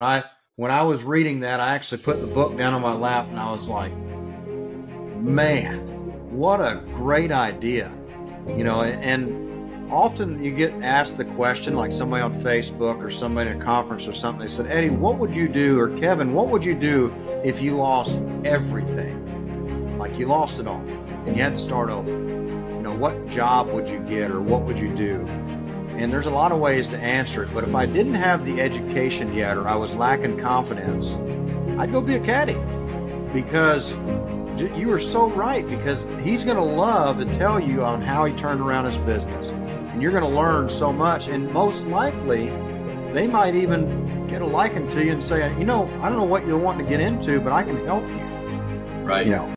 I when I was reading that, I actually put the book down on my lap and I was like, man, what a great idea. You know, and often you get asked the question, like somebody on Facebook or somebody in a conference or something, they said, Eddie, what would you do? Or Kevin, what would you do if you lost everything? Like you lost it all and you had to start over. You know, what job would you get or what would you do? And there's a lot of ways to answer it. But if I didn't have the education yet or I was lacking confidence, I'd go be a caddy. Because you are so right because he's going to love to tell you on how he turned around his business. And you're going to learn so much and most likely they might even get a liking to you and say you know i don't know what you're wanting to get into but i can help you. Right. You know